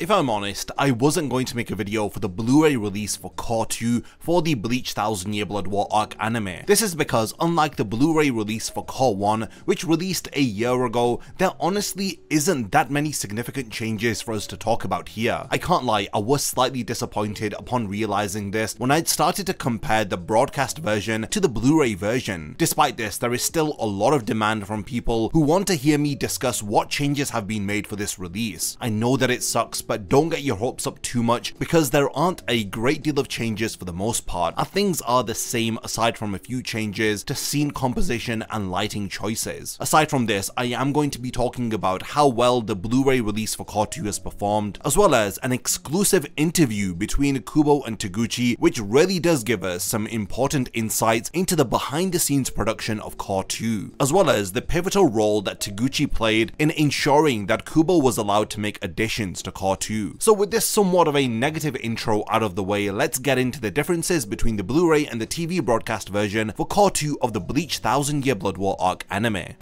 If I'm honest, I wasn't going to make a video for the Blu-ray release for Cour 2 for the Bleach Thousand Year Blood War arc anime. This is because unlike the Blu-ray release for Cour 1, which released a year ago, there honestly isn't that many significant changes for us to talk about here. I can't lie, I was slightly disappointed upon realizing this when I'd started to compare the broadcast version to the Blu-ray version. Despite this, there is still a lot of demand from people who want to hear me discuss what changes have been made for this release. I know that it sucks but don't get your hopes up too much because there aren't a great deal of changes for the most part, and things are the same aside from a few changes to scene composition and lighting choices. Aside from this, I am going to be talking about how well the Blu-ray release for 2 has performed, as well as an exclusive interview between Kubo and Taguchi, which really does give us some important insights into the behind the scenes production of 2, as well as the pivotal role that Taguchi played in ensuring that Kubo was allowed to make additions to Cour 2. So with this somewhat of a negative intro out of the way, let's get into the differences between the Blu-ray and the TV broadcast version for Cour 2 of the Bleach Thousand Year Blood War arc anime.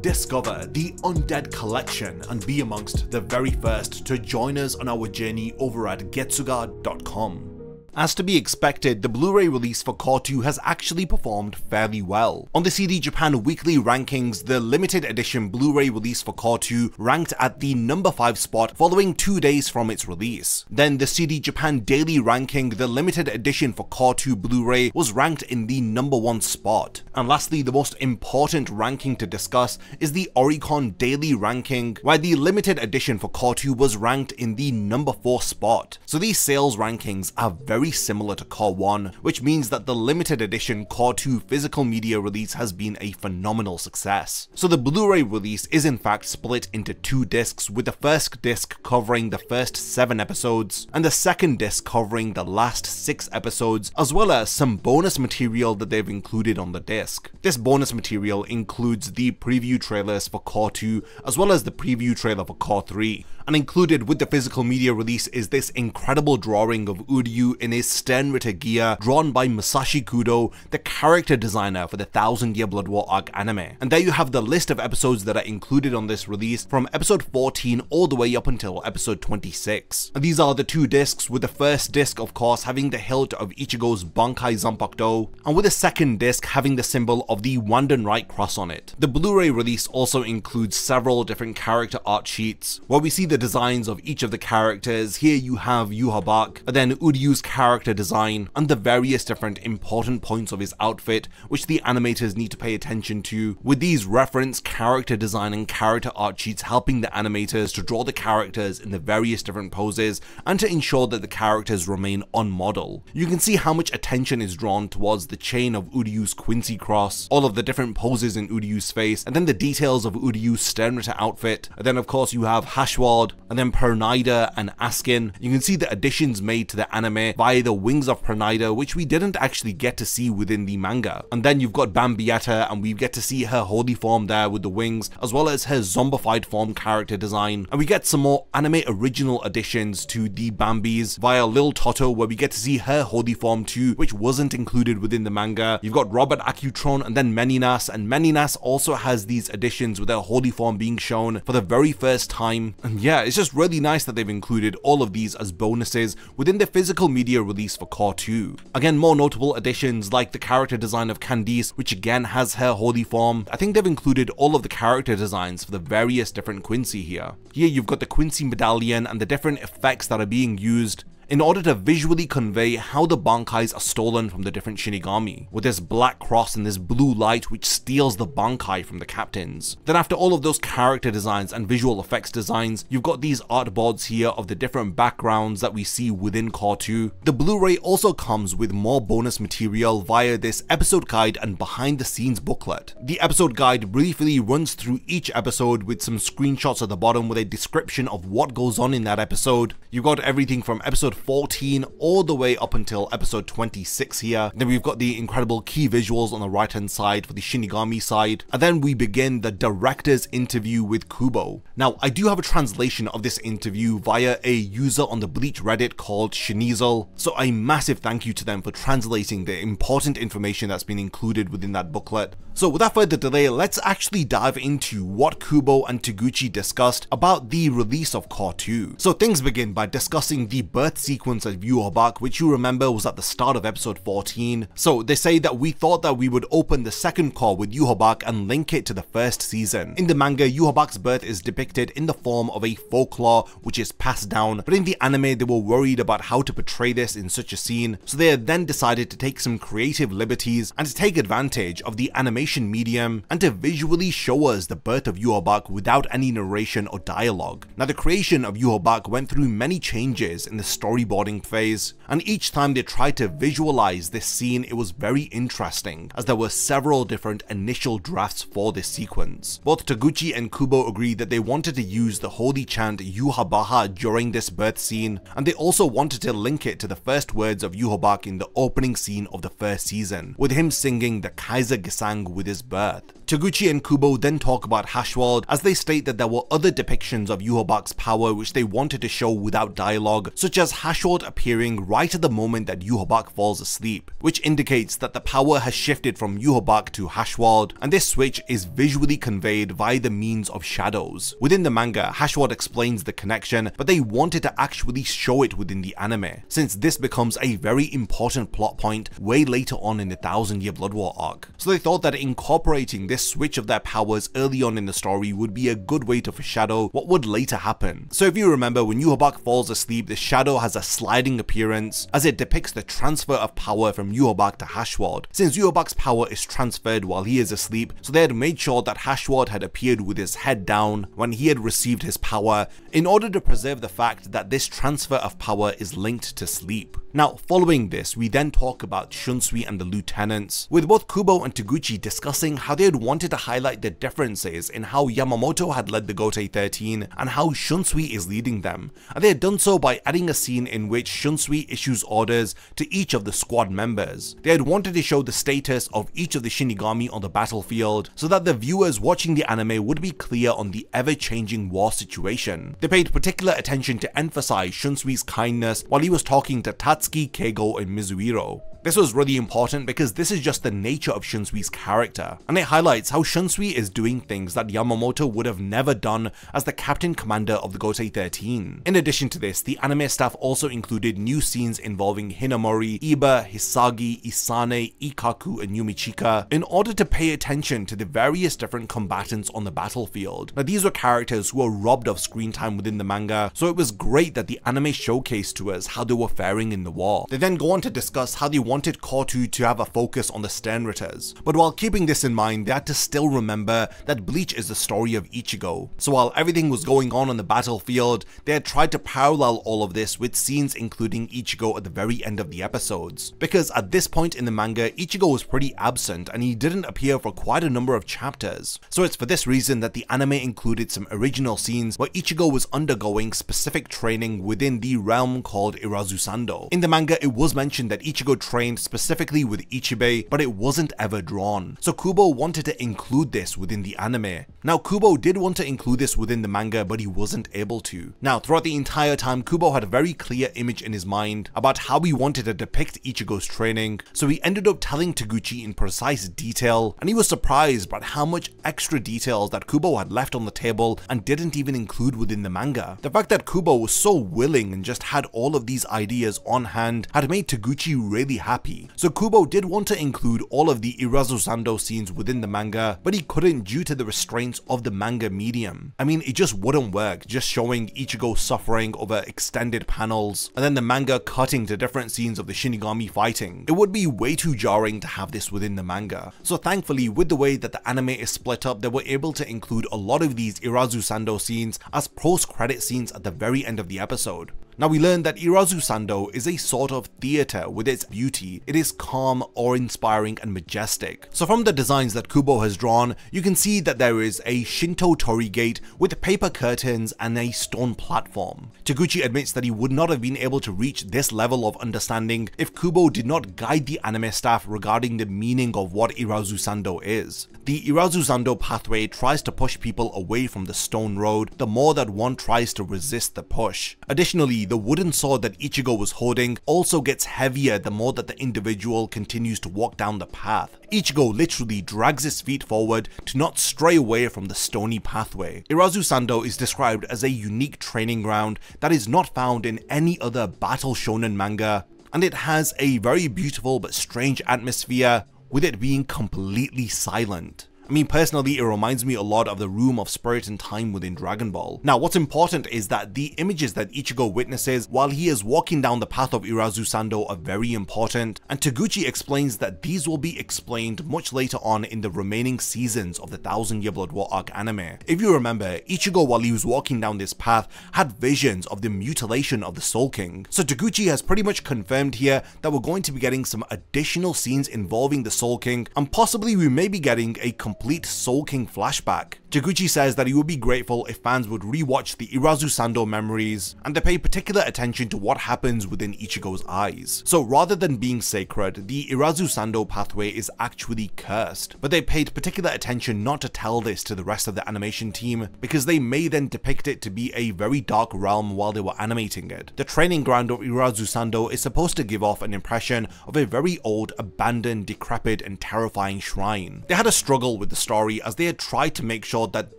Discover the Undead Collection and be amongst the very first to join us on our journey over at Getsuga.com. As to be expected, the Blu-ray release for Cour 2 has actually performed fairly well. On the CD Japan weekly rankings, the limited edition Blu-ray release for Cour 2 ranked at the number 5 spot following 2 days from its release. Then the CD Japan daily ranking, the limited edition for Cour 2 Blu-ray was ranked in the number 1 spot. And lastly, the most important ranking to discuss is the Oricon daily ranking, where the limited edition for Cour 2 was ranked in the number 4 spot. So these sales rankings are very similar to Cour 1, which means that the limited edition Cour 2 physical media release has been a phenomenal success. So the Blu-ray release is in fact split into two discs, with the first disc covering the first 7 episodes, and the second disc covering the last 6 episodes, as well as some bonus material that they've included on the disc. This bonus material includes the preview trailers for Cour 2, as well as the preview trailer for Cour 3, and included with the physical media release is this incredible drawing of Uryu in his Sternritter gear drawn by Masashi Kudo, the character designer for the Thousand Year Blood War arc anime. And there you have the list of episodes that are included on this release from episode 14 all the way up until episode 26. And these are the two discs, with the first disc of course having the hilt of Ichigo's Bankai Zanpakuto, and with the second disc having the symbol of the Wandenreich cross on it. The Blu-ray release also includes several different character art sheets, where we see the designs of each of the characters. Here you have Yhwach, and then Uryu's character design, and the various different important points of his outfit, which the animators need to pay attention to, with these reference character design and character art sheets helping the animators to draw the characters in the various different poses, and to ensure that the characters remain on model. You can see how much attention is drawn towards the chain of Uryu's Quincy cross, all of the different poses in Uryu's face, and then the details of Uryu's Sternritter outfit, and then of course you have Haschwalth, and then Pernida and Askin. You can see the additions made to the anime the wings of Pernida, which we didn't actually get to see within the manga. And then you've got Bambietta, and we get to see her holy form there with the wings, as well as her zombified form character design. And we get some more anime original additions to the Bambis via Liltotto, where we get to see her holy form too, which wasn't included within the manga. You've got Robert Accutrone and then Meninas, and Meninas also has these additions with her holy form being shown for the very first time. And yeah, it's just really nice that they've included all of these as bonuses within the physical media release for Cour 2. Again, more notable additions like the character design of Candice, which again has her holy form. I think they've included all of the character designs for the various different Quincy here. Here you've got the Quincy medallion and the different effects that are being used in order to visually convey how the Bankais are stolen from the different Shinigami, with this black cross and this blue light which steals the Bankai from the captains. Then after all of those character designs and visual effects designs, you've got these artboards here of the different backgrounds that we see within Cour 2. The Blu-ray also comes with more bonus material via this episode guide and behind the scenes booklet. The episode guide briefly runs through each episode with some screenshots at the bottom with a description of what goes on in that episode. You've got everything from episode 14 all the way up until episode 26 here. Then we've got the incredible key visuals on the right hand side for the Shinigami side. And then we begin the director's interview with Kubo. Now, I do have a translation of this interview via a user on the Bleach Reddit called Shinizel, so a massive thank you to them for translating the important information that's been included within that booklet. So without further delay, let's actually dive into what Kubo and Taguchi discussed about the release of Cour 2. So things begin by discussing the birth sequence of Yhwach, which you remember was at the start of episode 14. So they say that we thought that we would open the second cour with Yhwach and link it to the first season. In the manga, Yhwach's birth is depicted in the form of a folklore which is passed down, but in the anime they were worried about how to portray this in such a scene, so they then decided to take some creative liberties and to take advantage of the animation medium and to visually show us the birth of Yhwach without any narration or dialogue. Now the creation of Yhwach went through many changes in the storyboarding phase, and each time they tried to visualize this scene it was very interesting as there were several different initial drafts for this sequence. Both Taguchi and Kubo agreed that they wanted to use the holy chant Yhwach during this birth scene, and they also wanted to link it to the first words of Yhwach in the opening scene of the first season, with him singing the Kaiser Gesang with his birth. Taguchi and Kubo then talk about Haschwalth as they state that there were other depictions of Yhwach's power which they wanted to show without dialogue, such as Haschwalth appearing right at the moment that Yhwach falls asleep, which indicates that the power has shifted from Yhwach to Haschwalth, and this switch is visually conveyed via the means of shadows. Within the manga, Haschwalth explains the connection, but they wanted to actually show it within the anime, since this becomes a very important plot point way later on in the Thousand Year Blood War arc. So they thought that incorporating this switch of their powers early on in the story would be a good way to foreshadow what would later happen. So if you remember, when Yhwach falls asleep, the shadow has a sliding appearance as it depicts the transfer of power from Yhwach to Haschwalth. Since Yhwach's power is transferred while he is asleep, so they had made sure that Haschwalth had appeared with his head down when he had received his power in order to preserve the fact that this transfer of power is linked to sleep. Now, following this, we then talk about Shunsui and the lieutenants, with both Kubo and Taguchi discussing how they had wanted to highlight the differences in how Yamamoto had led the Gotei 13 and how Shunsui is leading them, and they had done so by adding a scene in which Shunsui issues orders to each of the squad members. They had wanted to show the status of each of the Shinigami on the battlefield so that the viewers watching the anime would be clear on the ever-changing war situation. They paid particular attention to emphasize Shunsui's kindness while he was talking to Tatsuki, Keigo, and Mizuiro. This was really important because this is just the nature of Shunsui's character, and it highlights how Shunsui is doing things that Yamamoto would have never done as the captain commander of the Gotei 13. In addition to this, the anime staff also included new scenes involving Hinamori, Iba, Hisagi, Isane, Ikkaku and Yumichika in order to pay attention to the various different combatants on the battlefield. Now these were characters who were robbed of screen time within the manga, so it was great that the anime showcased to us how they were faring in the war. They then go on to discuss how they wanted 2 to have a focus on the Sternritters, but while keeping this in mind, they had to still remember that Bleach is the story of Ichigo. So while everything was going on on the battlefield, they had tried to parallel all of this with scenes including Ichigo at the very end of the episodes. Because at this point in the manga, Ichigo was pretty absent and he didn't appear for quite a number of chapters. So it's for this reason that the anime included some original scenes where Ichigo was undergoing specific training within the realm called Irazusando. In the manga, it was mentioned that Ichigo trained specifically with Ichibei, but it wasn't ever drawn. So Kubo wanted to include this within the anime. Now Kubo did want to include this within the manga, but he wasn't able to. Now throughout the entire time, Kubo had a very clear image in his mind about how he wanted to depict Ichigo's training, so he ended up telling Taguchi in precise detail, and he was surprised by how much extra details that Kubo had left on the table and didn't even include within the manga. The fact that Kubo was so willing and just had all of these ideas on hand had made Taguchi really happy. So Kubo did want to include all of the Irazusando scenes within the manga, but he couldn't due to the restraints of the manga medium. I mean, it just wouldn't work, just showing Ichigo suffering over extended panels, and then the manga cutting to different scenes of the Shinigami fighting. It would be way too jarring to have this within the manga. So thankfully, with the way that the anime is split up, they were able to include a lot of these Irazu Sando scenes as post-credit scenes at the very end of the episode. Now we learn that Irazu Sando is a sort of theatre with its beauty. It is calm, awe-inspiring and majestic. So from the designs that Kubo has drawn, you can see that there is a Shinto torii gate with paper curtains and a stone platform. Taguchi admits that he would not have been able to reach this level of understanding if Kubo did not guide the anime staff regarding the meaning of what Irazu Sando is. The Irazu Sando pathway tries to push people away from the stone road the more that one tries to resist the push. Additionally, the wooden sword that Ichigo was holding also gets heavier the more that the individual continues to walk down the path. Ichigo literally drags his feet forward to not stray away from the stony pathway. Irazu Sando is described as a unique training ground that is not found in any other battle shonen manga, and it has a very beautiful but strange atmosphere with it being completely silent. I mean, personally, it reminds me a lot of the Room of Spirit and Time within Dragon Ball. Now, what's important is that the images that Ichigo witnesses while he is walking down the path of Irazu Sando are very important, and Taguchi explains that these will be explained much later on in the remaining seasons of the Thousand Year Blood War arc anime. If you remember, Ichigo while he was walking down this path had visions of the mutilation of the Soul King, so Taguchi has pretty much confirmed here that we're going to be getting some additional scenes involving the Soul King, and possibly we may be getting a complete Soul King flashback. Taguchi says that he would be grateful if fans would rewatch the Irazu Sando memories and to pay particular attention to what happens within Ichigo's eyes. So rather than being sacred, the Irazu Sando pathway is actually cursed, but they paid particular attention not to tell this to the rest of the animation team because they may then depict it to be a very dark realm while they were animating it. The training ground of Irazu Sando is supposed to give off an impression of a very old, abandoned, decrepit and terrifying shrine. They had a struggle with the story as they had tried to make sure that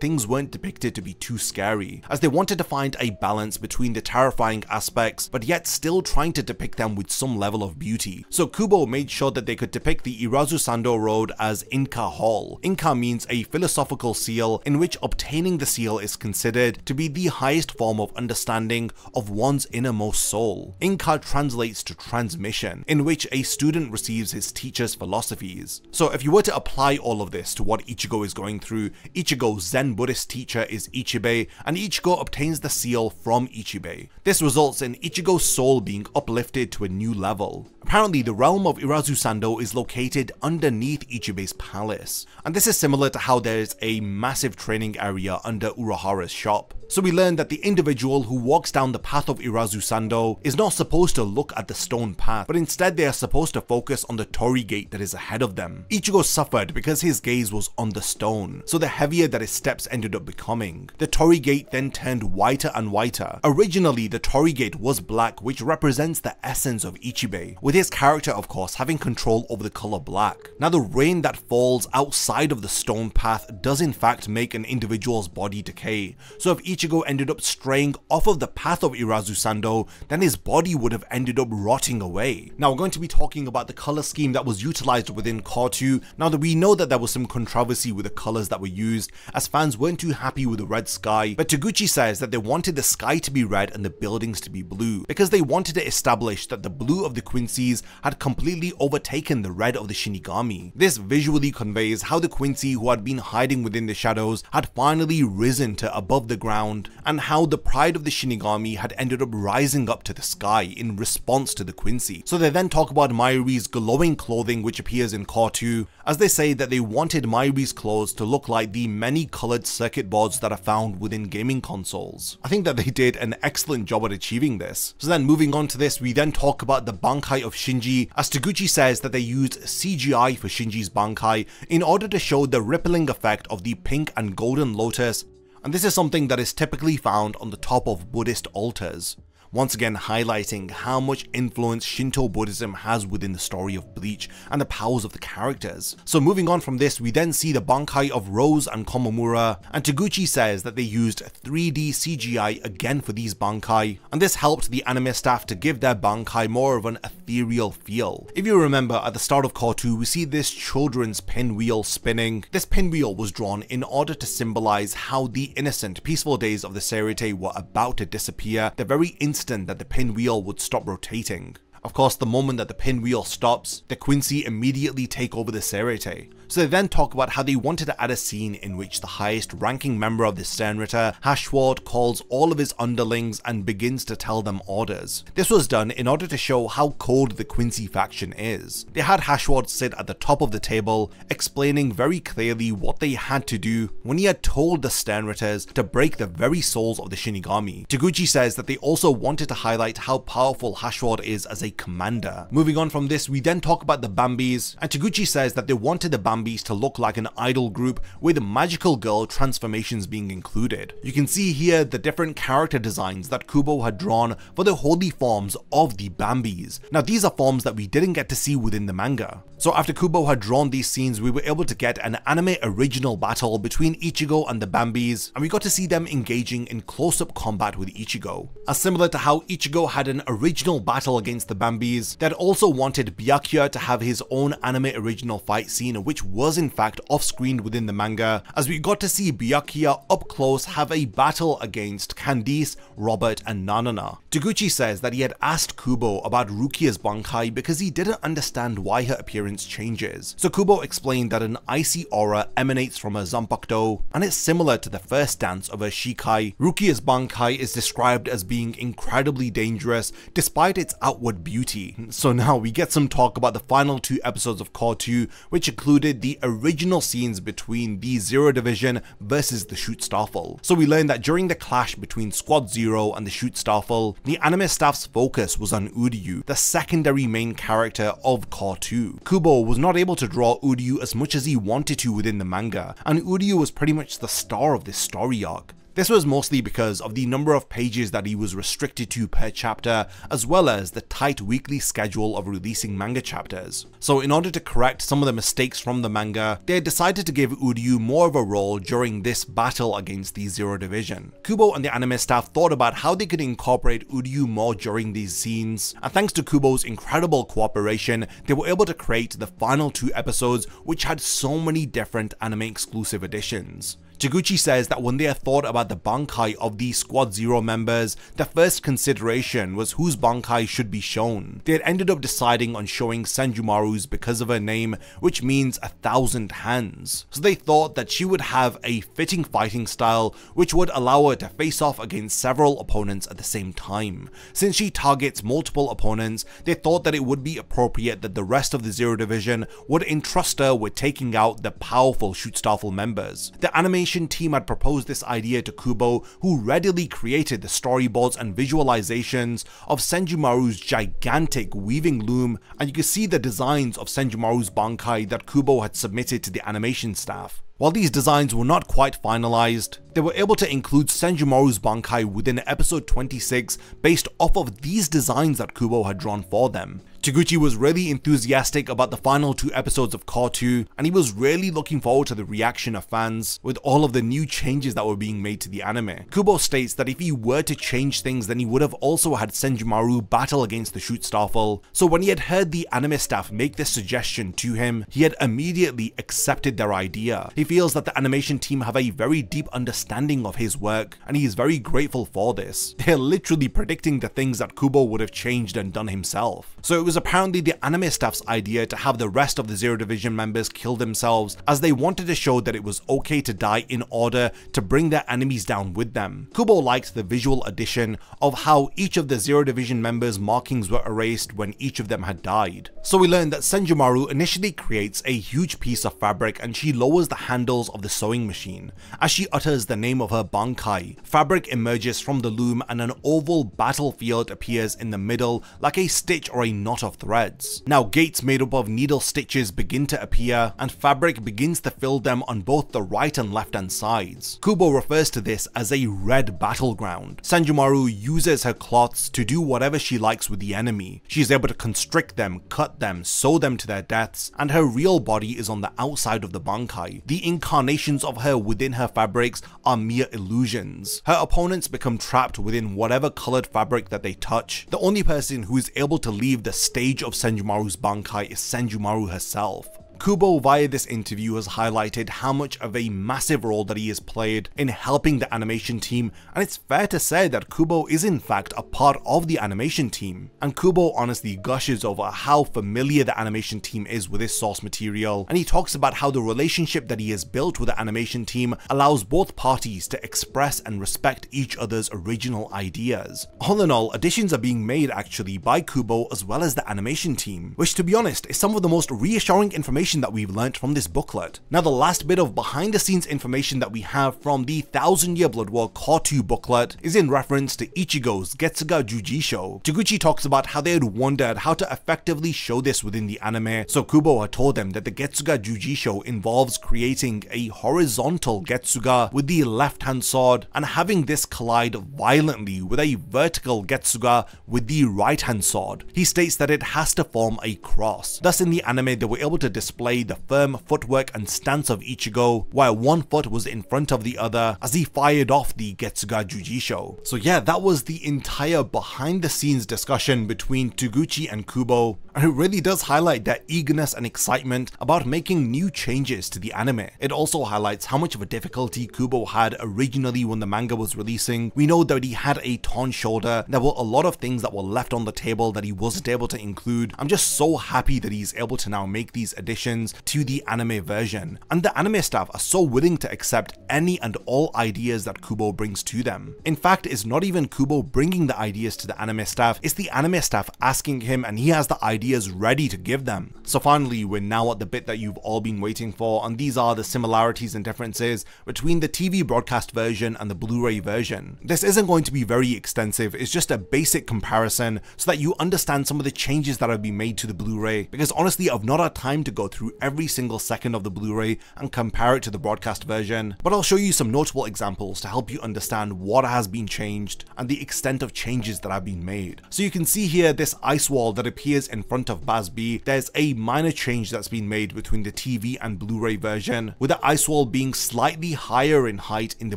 things weren't depicted to be too scary, as they wanted to find a balance between the terrifying aspects, but yet still trying to depict them with some level of beauty. So Kubo made sure that they could depict the Irazu Sando Road as Inka Hall. Inka means a philosophical seal in which obtaining the seal is considered to be the highest form of understanding of one's innermost soul. Inka translates to transmission, in which a student receives his teacher's philosophies. So if you were to apply all of this to what Ichigo is going through, Ichigo's Zen Buddhist teacher is Ichibei, and Ichigo obtains the seal from Ichibei. This results in Ichigo's soul being uplifted to a new level. Apparently, the realm of Irazu Sando is located underneath Ichibei's palace, and this is similar to how there is a massive training area under Urahara's shop. So we learn that the individual who walks down the path of Irazu Sando is not supposed to look at the stone path, but instead they are supposed to focus on the torii gate that is ahead of them. Ichigo suffered because his gaze was on the stone, so the heavier that his steps ended up becoming. The torii gate then turned whiter and whiter. Originally, the torii gate was black, which represents the essence of Ichibei, with his character of course having control over the color black. Now the rain that falls outside of the stone path does in fact make an individual's body decay, so if Ichigo ended up straying off of the path of Irazu Sando, then his body would have ended up rotting away. Now we're going to be talking about the color scheme that was utilized within 2, now that we know that there was some controversy with the colors that were used, as fans weren't too happy with the red sky, but Taguchi says that they wanted the sky to be red and the buildings to be blue, because they wanted to establish that the blue of the Quincy's had completely overtaken the red of the Shinigami. This visually conveys how the Quincy who had been hiding within the shadows had finally risen to above the ground, and how the pride of the Shinigami had ended up rising up to the sky in response to the Quincy. So they then talk about Mayuri's glowing clothing which appears in Cour 2, as they say that they wanted Mayuri's clothes to look like the many coloured circuit boards that are found within gaming consoles. I think that they did an excellent job at achieving this. So then moving on to this, we then talk about the Bankai of Shinji, as Taguchi says that they used CGI for Shinji's Bankai in order to show the rippling effect of the pink and golden lotus, and this is something that is typically found on the top of Buddhist altars once again highlighting how much influence Shinto Buddhism has within the story of Bleach and the powers of the characters. So moving on from this, we then see the Bankai of Rose and Komamura, and Taguchi says that they used 3D CGI again for these Bankai, and this helped the anime staff to give their Bankai more of an ethereal feel. If you remember, at the start of Cour 2, we see this children's pinwheel spinning. This pinwheel was drawn in order to symbolize how the innocent, peaceful days of the Seireitei were about to disappear the very instant instant that the pinwheel would stop rotating. Of course, the moment that the pinwheel stops, the Quincy immediately take over the Seireitei. So they then talk about how they wanted to add a scene in which the highest ranking member of the Sternritter, Haschwalth, calls all of his underlings and begins to tell them orders. This was done in order to show how cold the Quincy faction is. They had Haschwalth sit at the top of the table, explaining very clearly what they had to do when he had told the Sternritters to break the very souls of the Shinigami. Taguchi says that they also wanted to highlight how powerful Haschwalth is as a commander. Moving on from this, we then talk about the Bambis, and Taguchi says that they wanted the Bambis to look like an idol group with magical girl transformations being included. You can see here the different character designs that Kubo had drawn for the holy forms of the Bambis. Now these are forms that we didn't get to see within the manga. So after Kubo had drawn these scenes, we were able to get an anime original battle between Ichigo and the Bambis, and we got to see them engaging in close-up combat with Ichigo. As similar to how Ichigo had an original battle against the Bambis, they also wanted Byakuya to have his own anime original fight scene, which was in fact off-screen within the manga, as we got to see Byakuya up close have a battle against Candice, Robert, and Nanana. Taguchi says that he had asked Kubo about Rukia's Bankai because he didn't understand why her appearance changes. So Kubo explained that an icy aura emanates from her Zanpakuto, and it's similar to the first dance of her Shikai. Rukia's Bankai is described as being incredibly dangerous despite its outward beauty. So now we get some talk about the final two episodes of Cour 2, which included the original scenes between the Zero Division versus the Schutzstaffel. So we learned that during the clash between Squad Zero and the Schutzstaffel, the anime staff's focus was on Uryu, the secondary main character of Cour 2. Kubo was not able to draw Uryu as much as he wanted to within the manga, and Uryu was pretty much the star of this story arc. This was mostly because of the number of pages that he was restricted to per chapter, as well as the tight weekly schedule of releasing manga chapters. So in order to correct some of the mistakes from the manga, they decided to give Uryu more of a role during this battle against the Zero Division. Kubo and the anime staff thought about how they could incorporate Uryu more during these scenes, and thanks to Kubo's incredible cooperation, they were able to create the final two episodes which had so many different anime exclusive additions. Taguchi says that when they had thought about the Bankai of these Squad Zero members, the first consideration was whose Bankai should be shown. They had ended up deciding on showing Senjumaru's because of her name, which means a thousand hands. So they thought that she would have a fitting fighting style, which would allow her to face off against several opponents at the same time. Since she targets multiple opponents, they thought that it would be appropriate that the rest of the Zero Division would entrust her with taking out the powerful Schutzstaffel members. The animation animation team had proposed this idea to Kubo, who readily created the storyboards and visualizations of Senjumaru's gigantic weaving loom, and you can see the designs of Senjumaru's Bankai that Kubo had submitted to the animation staff. While these designs were not quite finalized, they were able to include Senjumaru's Bankai within episode 26 based off of these designs that Kubo had drawn for them. Taguchi was really enthusiastic about the final two episodes of Cour 2, and he was really looking forward to the reaction of fans with all of the new changes that were being made to the anime. Kubo states that if he were to change things then he would have also had Senjumaru battle against the Schutzstaffel, so when he had heard the anime staff make this suggestion to him, he had immediately accepted their idea. He feels that the animation team have a very deep understanding of his work, and he is very grateful for this. They're literally predicting the things that Kubo would have changed and done himself. So it was apparently the anime staff's idea to have the rest of the Zero Division members kill themselves as they wanted to show that it was okay to die in order to bring their enemies down with them. Kubo liked the visual addition of how each of the Zero Division members markings were erased when each of them had died. So we learned that Senjumaru initially creates a huge piece of fabric and she lowers the handles of the sewing machine. As she utters the name of her Bankai, fabric emerges from the loom and an oval battlefield appears in the middle like a stitch or a knot of threads. Now gates made up of needle stitches begin to appear and fabric begins to fill them on both the right and left hand sides. Kubo refers to this as a red battleground. Senjumaru uses her cloths to do whatever she likes with the enemy. She is able to constrict them, cut them, sew them to their deaths, and her real body is on the outside of the Bankai. The incarnations of her within her fabrics are mere illusions. Her opponents become trapped within whatever colored fabric that they touch. The only person who is able to leave the stage of Senjumaru's Bankai is Senjumaru herself. Kubo via this interview has highlighted how much of a massive role that he has played in helping the animation team and it's fair to say that Kubo is in fact a part of the animation team. And Kubo honestly gushes over how familiar the animation team is with his source material and he talks about how the relationship that he has built with the animation team allows both parties to express and respect each other's original ideas. All in all, additions are being made actually by Kubo as well as the animation team, which to be honest is some of the most reassuring information that we've learnt from this booklet. Now the last bit of behind the scenes information that we have from the Thousand Year Blood War 2 booklet is in reference to Ichigo's Getsuga Jujisho. Taguchi talks about how they had wondered how to effectively show this within the anime, so Kubo had told them that the Getsuga Jujisho involves creating a horizontal Getsuga with the left hand sword and having this collide violently with a vertical Getsuga with the right hand sword. He states that it has to form a cross. Thus in the anime they were able to display the firm footwork and stance of Ichigo while one foot was in front of the other as he fired off the Getsuga Jujisho. So yeah, that was the entire behind the scenes discussion between Taguchi and Kubo and it really does highlight their eagerness and excitement about making new changes to the anime. It also highlights how much of a difficulty Kubo had originally when the manga was releasing. We know that he had a torn shoulder, there were a lot of things that were left on the table that he wasn't able to include. I'm just so happy that he's able to now make these additions to the anime version. And the anime staff are so willing to accept any and all ideas that Kubo brings to them. In fact, it's not even Kubo bringing the ideas to the anime staff, it's the anime staff asking him and he has the ideas ready to give them. So finally, we're now at the bit that you've all been waiting for and these are the similarities and differences between the TV broadcast version and the Blu-ray version. This isn't going to be very extensive, it's just a basic comparison so that you understand some of the changes that have been made to the Blu-ray because honestly I've not had time to go through every single second of the Blu-ray and compare it to the broadcast version, but I'll show you some notable examples to help you understand what has been changed and the extent of changes that have been made. So you can see here this ice wall that appears in front of Bazz-B, there's a minor change that's been made between the TV and Blu-ray version, with the ice wall being slightly higher in height in the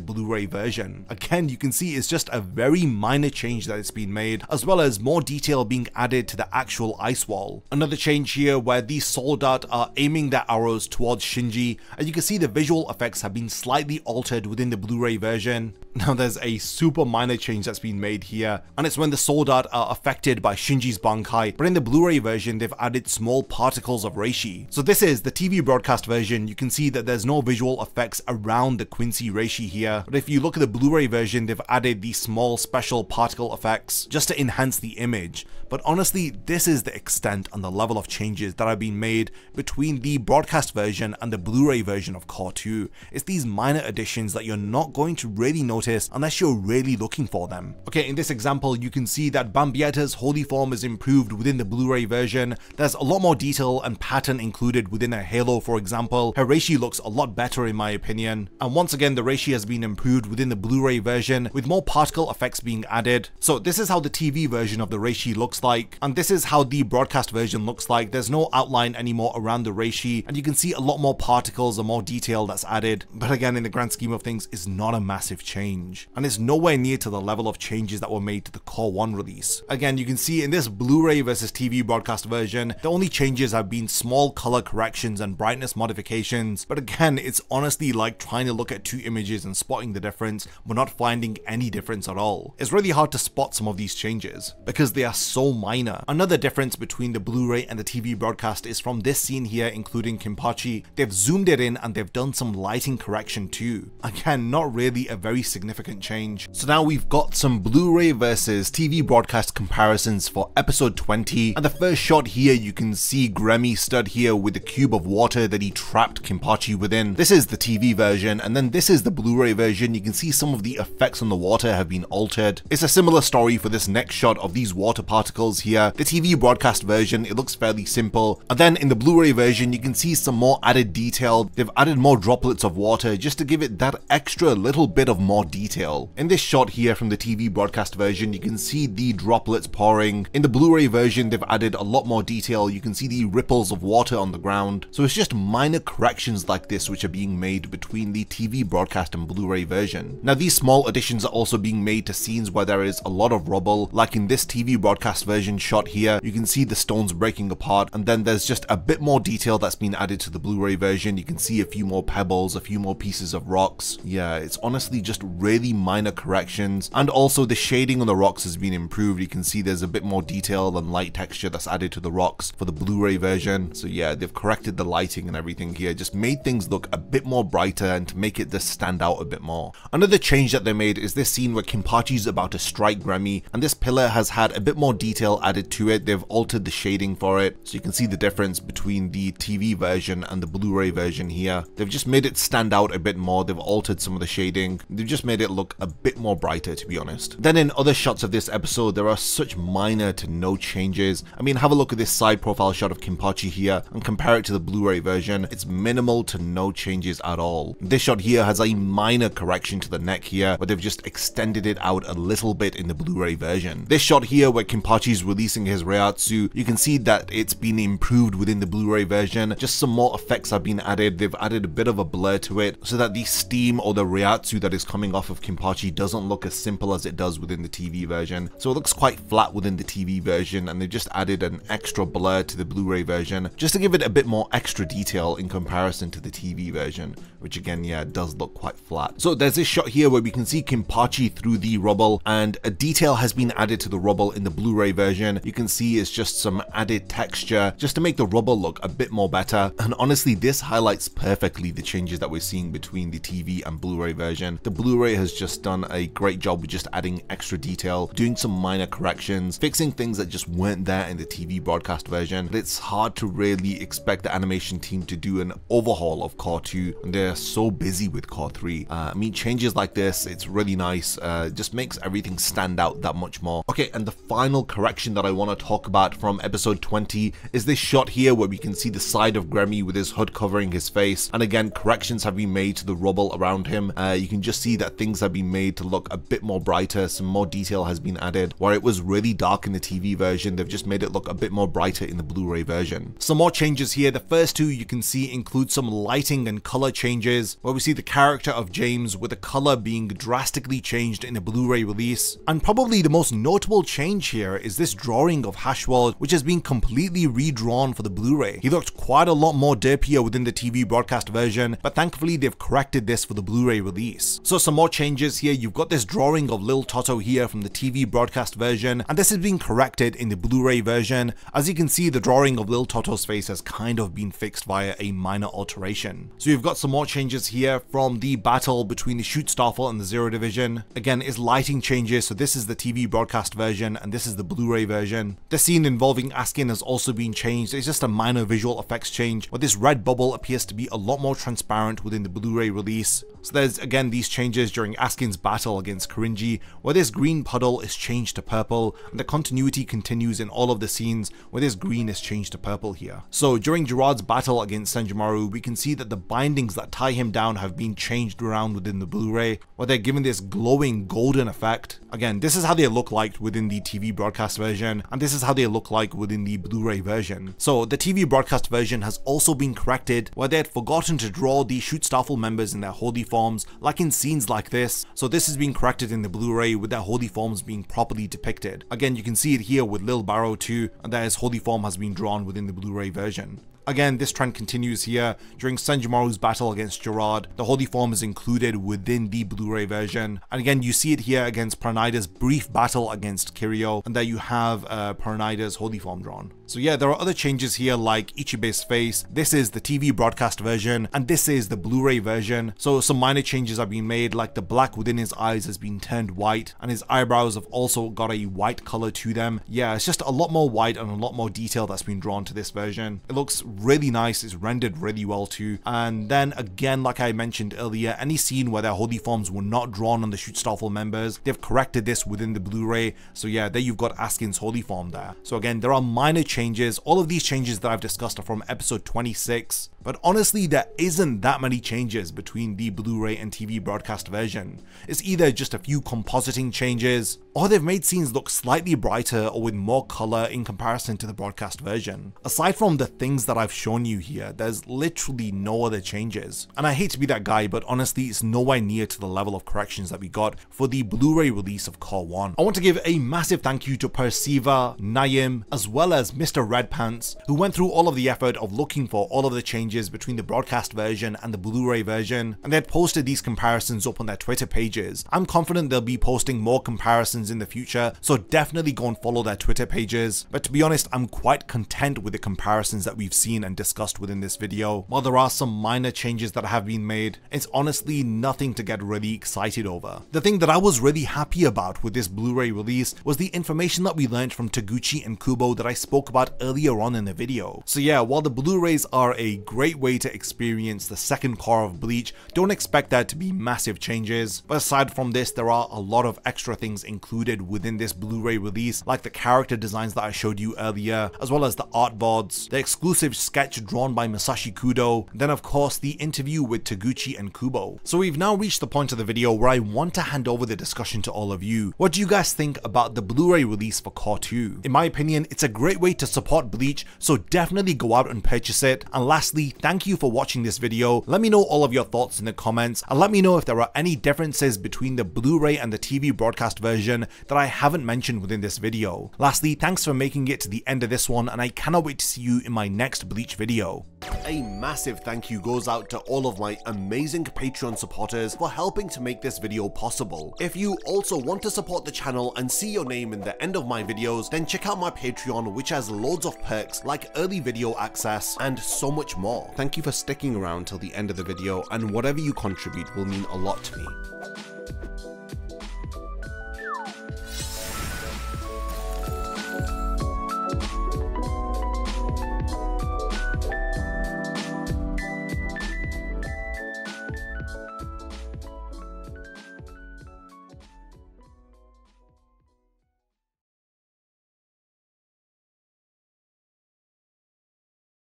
Blu-ray version. Again, you can see it's just a very minor change that has been made, as well as more detail being added to the actual ice wall. Another change here where these soldat are aiming their arrows towards Shinji, and you can see the visual effects have been slightly altered within the Blu-ray version. Now there's a super minor change that's been made here, and it's when the soldat are affected by Shinji's Bankai, but in the Blu-ray version they've added small particles of Reishi. So this is the TV broadcast version, you can see that there's no visual effects around the Quincy Reishi here, but if you look at the Blu-ray version they've added these small special particle effects just to enhance the image. But honestly, this is the extent and the level of changes that have been made between the broadcast version and the Blu-ray version of Cour 2. It's these minor additions that you're not going to really notice unless you're really looking for them. Okay, in this example, you can see that Bambietta's holy form is improved within the Blu-ray version. There's a lot more detail and pattern included within her halo, for example. Her Reishi looks a lot better in my opinion. And once again, the Reishi has been improved within the Blu-ray version with more particle effects being added. So this is how the TV version of the Reishi looks like, and this is how the broadcast version looks like. There's no outline anymore around the Reishi, and you can see a lot more particles and more detail that's added. But again, in the grand scheme of things, it's not a massive change, and it's nowhere near to the level of changes that were made to the Cour 1 release. Again, you can see in this Blu-ray versus TV broadcast version, the only changes have been small color corrections and brightness modifications, but again, it's honestly like trying to look at two images and spotting the difference, but not finding any difference at all. It's really hard to spot some of these changes, because they are so minor. Another difference between the Blu-ray and the TV broadcast is from this scene here, including Kenpachi, they've zoomed it in and they've done some lighting correction too. Again, not really a very significant change. So now we've got some Blu-ray versus TV broadcast comparisons for episode 20, and the first shot here you can see Gremmy stood here with the cube of water that he trapped Kenpachi within. This is the TV version, and then this is the Blu-ray version. You can see some of the effects on the water have been altered. It's a similar story for this next shot of these water particles here. The TV broadcast version, it looks fairly simple, and then in the Blu-ray version you can see some more added detail. They've added more droplets of water just to give it that extra little bit of more detail. In this shot here from the TV broadcast version, you can see the droplets pouring. In the Blu-ray version, they've added a lot more detail. You can see the ripples of water on the ground. So it's just minor corrections like this which are being made between the TV broadcast and Blu-ray version. Now these small additions are also being made to scenes where there is a lot of rubble, like in this TV broadcast version shot here, you can see the stones breaking apart and then there's just a bit more detail detail that's been added to the Blu-ray version. You can see a few more pebbles, a few more pieces of rocks. Yeah, it's honestly just really minor corrections. And also the shading on the rocks has been improved. You can see there's a bit more detail and light texture that's added to the rocks for the Blu-ray version. So yeah, they've corrected the lighting and everything here, just made things look a bit more brighter and to make it just stand out a bit more. Another change that they made is this scene where Kenpachi's about to strike Gremmy and this pillar has had a bit more detail added to it. They've altered the shading for it so you can see the difference between the TV version and the Blu-ray version here. They've just made it stand out a bit more. They've altered some of the shading. They've just made it look a bit more brighter to be honest. Then in other shots of this episode there are such minor to no changes. I mean have a look at this side profile shot of Kenpachi here and compare it to the Blu-ray version. It's minimal to no changes at all. This shot here has a minor correction to the neck here but they've just extended it out a little bit in the Blu-ray version. This shot here where Kenpachi is releasing his Reiatsu, you can see that it's been improved within the Blu-ray version. Just some more effects have been added. They've added a bit of a blur to it so that the steam or the Reiatsu that is coming off of Kenpachi doesn't look as simple as it does within the TV version. So it looks quite flat within the TV version and they've just added an extra blur to the Blu-ray version just to give it a bit more extra detail in comparison to the TV version, which again, yeah, does look quite flat. So there's this shot here where we can see Kenpachi through the rubble and a detail has been added to the rubble in the Blu-ray version. You can see it's just some added texture just to make the rubble look a bit more better. And honestly, this highlights perfectly the changes that we're seeing between the TV and Blu-ray version. The Blu-ray has just done a great job with just adding extra detail, doing some minor corrections, fixing things that just weren't there in the TV broadcast version. But it's hard to really expect the animation team to do an overhaul of Cour 2 and they're so busy with Cour 3. Uh, I mean, changes like this, it's really nice. Uh, just makes everything stand out that much more. Okay, and the final correction that I want to talk about from episode 20 is this shot here where we can see the side of Gremmy with his hood covering his face. And again, corrections have been made to the rubble around him. Uh, you can just see that things have been made to look a bit more brighter. Some more detail has been added. Where it was really dark in the TV version, they've just made it look a bit more brighter in the Blu-ray version. Some more changes here. The first two you can see include some lighting and color changes, where we see the character of James with the color being drastically changed in a Blu-ray release. And probably the most notable change here is this drawing of Haschwalth, which has been completely redrawn for the Blu-ray. He looked quite a lot more derpier within the TV broadcast version, but thankfully they've corrected this for the Blu-ray release. So some more changes here. You've got this drawing of Liltotto here from the TV broadcast version, and this has been corrected in the Blu-ray version. As you can see, the drawing of Liltotto's face has kind of been fixed via a minor alteration. So you've got some more changes here from the battle between the Schutzstaffel and the Zero Division. Again, it's lighting changes, so this is the TV broadcast version and this is the Blu-ray version. The scene involving Askin has also been changed. It's just a minor visual effects change, but this red bubble appears to be a lot more transparent within the Blu-ray release. So there's again these changes during Askin's battle against Kirinji, where this green puddle is changed to purple, and the continuity continues in all of the scenes where this green is changed to purple here. So during Gerard's battle against Senjumaru, we can see that the bindings that tie him down have been changed around within the Blu-ray, where they're given this glowing golden effect. Again, this is how they look like within the TV broadcast version, and this is how they look like within the Blu-ray version. So the TV broadcast version has also been corrected, where they had forgotten to draw the Schutzstaffel members in their holy forms, like in scenes like this. So this has been corrected in the Blu-ray with their holy forms being properly depicted. Again, you can see it here with Lille Barro too, and that his holy form has been drawn within the Blu-ray version. Again, this trend continues here. During Senjumaru's battle against Gerard, the Holy Form is included within the Blu-ray version. And again, you see it here against Pernida's brief battle against Kirio, and that you have uh, Holy Form drawn. So yeah, there are other changes here like Ichibei's face. This is the TV broadcast version, and this is the Blu-ray version. So some minor changes have been made, like the black within his eyes has been turned white, and his eyebrows have also got a white color to them. Yeah, it's just a lot more white and a lot more detail that's been drawn to this version. It looks really nice, it's rendered really well too. And then again, like I mentioned earlier, any scene where their holy forms were not drawn on the Schutzstaffel members, they've corrected this within the Blu-ray. So yeah, there you've got Askin's holy form there. So again, there are minor changes. All of these changes that I've discussed are from episode 26. But honestly, there isn't that many changes between the Blu-ray and TV broadcast version. It's either just a few compositing changes, or they've made scenes look slightly brighter or with more color in comparison to the broadcast version. Aside from the things that I've shown you here, there's literally no other changes. And I hate to be that guy, but honestly, it's nowhere near to the level of corrections that we got for the Blu-ray release of Cour 1. I want to give a massive thank you to Perceiver, Naim, as well as Mr. Red Pants, who went through all of the effort of looking for all of the changes between the broadcast version and the Blu-ray version, and they had posted these comparisons up on their Twitter pages. I'm confident they'll be posting more comparisons in the future, so definitely go and follow their Twitter pages. But to be honest, I'm quite content with the comparisons that we've seen and discussed within this video. While there are some minor changes that have been made, it's honestly nothing to get really excited over. The thing that I was really happy about with this Blu-ray release was the information that we learned from Taguchi and Kubo that I spoke about earlier on in the video. So yeah, while the Blu-rays are a great way to experience the second cour of Bleach, don't expect there to be massive changes. But aside from this, there are a lot of extra things included within this Blu-ray release, like the character designs that I showed you earlier, as well as the art VODs, the exclusive sketch drawn by Masashi Kudo, then of course the interview with Taguchi and Kubo. So we've now reached the point of the video where I want to hand over the discussion to all of you. What do you guys think about the Blu-ray release for Cour 2? In my opinion, it's a great way to support Bleach, so definitely go out and purchase it. And lastly, thank you for watching this video. Let me know all of your thoughts in the comments, and let me know if there are any differences between the Blu-ray and the TV broadcast version that I haven't mentioned within this video. Lastly, thanks for making it to the end of this one, and I cannot wait to see you in my next Bleach video. A massive thank you goes out to all of my amazing Patreon supporters for helping to make this video possible. If you also want to support the channel and see your name in the end of my videos, then check out my Patreon which has loads of perks like early video access and so much more. Thank you for sticking around till the end of the video and whatever you contribute will mean a lot to me.